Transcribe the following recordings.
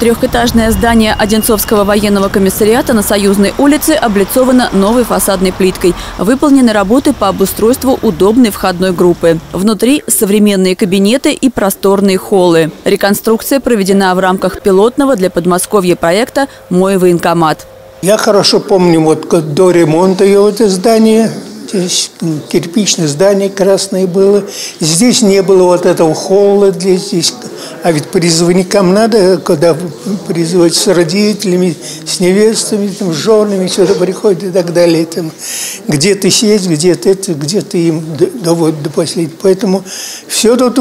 Трехэтажное здание Одинцовского военного комиссариата на Союзной улице облицовано новой фасадной плиткой. Выполнены работы по обустройству удобной входной группы. Внутри современные кабинеты и просторные холлы. Реконструкция проведена в рамках пилотного для Подмосковья проекта «Мой военкомат». Я хорошо помню, вот до ремонта его это здание Здесь кирпичное здание красное было. Здесь не было вот этого холла. Здесь, а ведь призывникам надо, когда призывать с родителями, с невестами, там, с женами, сюда приходят и так далее. Там, где ты сесть, где ты это, где ты им доводят до последнего. Поэтому все тут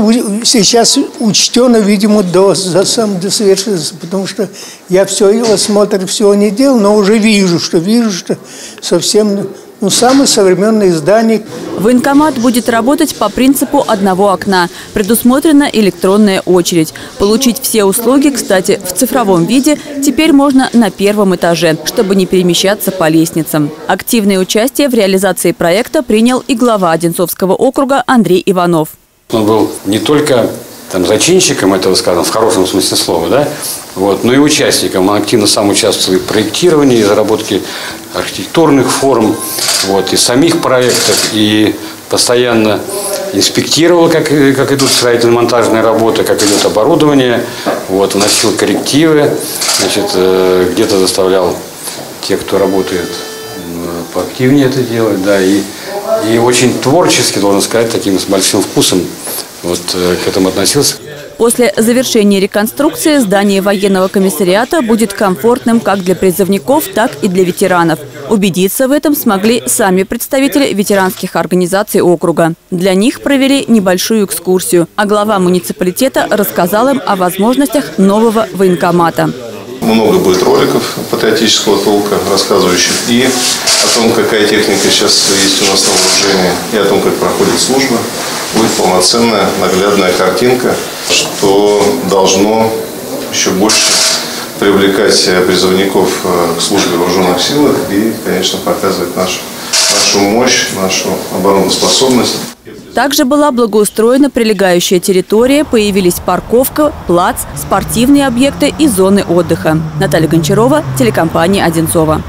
сейчас учтено, видимо, до, за сам до совершенства. Потому что я все осмотр всего не делал, но уже вижу, что вижу, что совсем ну, самое современное издание. Военкомат будет работать по принципу одного окна. Предусмотрена электронная очередь. Получить все услуги, кстати, в цифровом виде теперь можно на первом этаже, чтобы не перемещаться по лестницам. Активное участие в реализации проекта принял и глава Одинцовского округа Андрей Иванов. Он был не только там, зачинщиком этого, скажем, в хорошем смысле слова, да, вот, но и участником. Он активно сам участвовал в проектировании, разработке архитектурных форм, вот, и самих проектов, и постоянно инспектировал, как, как идут строительно-монтажные работы, как идет оборудование, вот, вносил коррективы, значит, э, где-то заставлял тех, кто работает, поактивнее это делать, да, и, и очень творчески, должен сказать, таким с большим вкусом вот э, к этому относился. После завершения реконструкции здание военного комиссариата будет комфортным как для призывников, так и для ветеранов. Убедиться в этом смогли сами представители ветеранских организаций округа. Для них провели небольшую экскурсию, а глава муниципалитета рассказал им о возможностях нового военкомата. Много будет роликов патриотического толка, рассказывающих и о том, какая техника сейчас есть у нас на вооружении, и о том, как проходит служба. Будет полноценная наглядная картинка, что должно еще больше привлекать призывников э, к службе вооруженных силах и, конечно, показывать нашу, нашу мощь, нашу обороноспособность. Также была благоустроена прилегающая территория, появились парковка, плац, спортивные объекты и зоны отдыха. Наталья Гончарова, телекомпания «Одинцова».